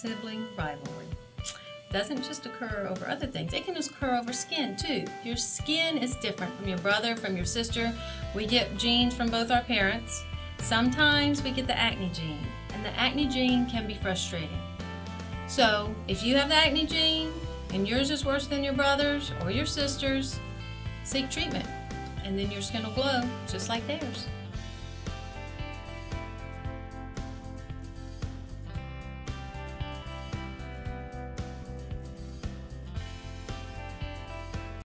sibling rivalry. Doesn't just occur over other things. It can occur over skin too. Your skin is different from your brother, from your sister. We get genes from both our parents. Sometimes we get the acne gene, and the acne gene can be frustrating. So if you have the acne gene and yours is worse than your brother's or your sister's, seek treatment, and then your skin will glow just like theirs.